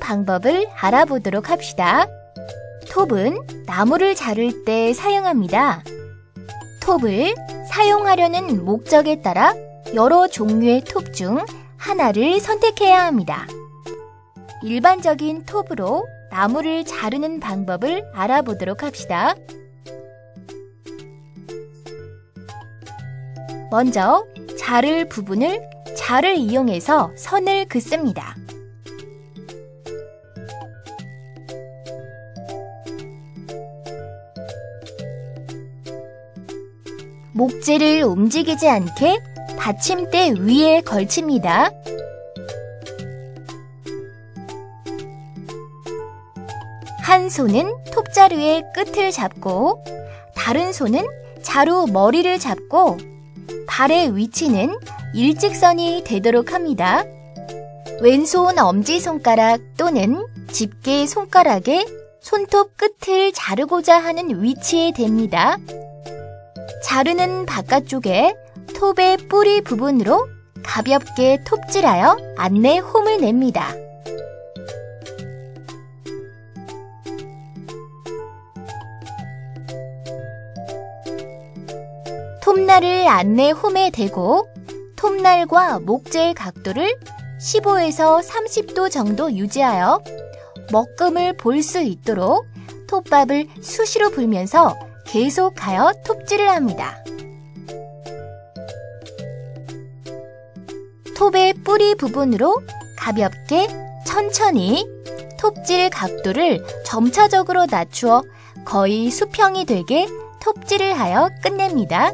방법을 알아보도록 합시다. 톱은 나무를 자를 때 사용합니다. 톱을 사용하려는 목적에 따라 여러 종류의 톱 중 하나를 선택해야 합니다. 일반적인 톱으로 나무를 자르는 방법을 알아보도록 합시다. 먼저 자를 부분을 자를 이용해서 선을 긋습니다. 목재를 움직이지 않게 받침대 위에 걸칩니다. 한 손은 톱자루의 끝을 잡고 다른 손은 자루 머리를 잡고 발의 위치는 일직선이 되도록 합니다. 왼손 엄지손가락 또는 집게 손가락에 손톱 끝을 자르고자 하는 위치에 됩니다. 자르는 바깥쪽에 톱의 뿌리 부분으로 가볍게 톱질하여 안내 홈을 냅니다. 톱날을 안내 홈에 대고 톱날과 목재의 각도를 15에서 30도 정도 유지하여 먹금을 볼 수 있도록 톱밥을 수시로 불면서 계속하여 톱질을 합니다. 톱의 뿌리 부분으로 가볍게 천천히 톱질 각도를 점차적으로 낮추어 거의 수평이 되게 톱질을 하여 끝냅니다.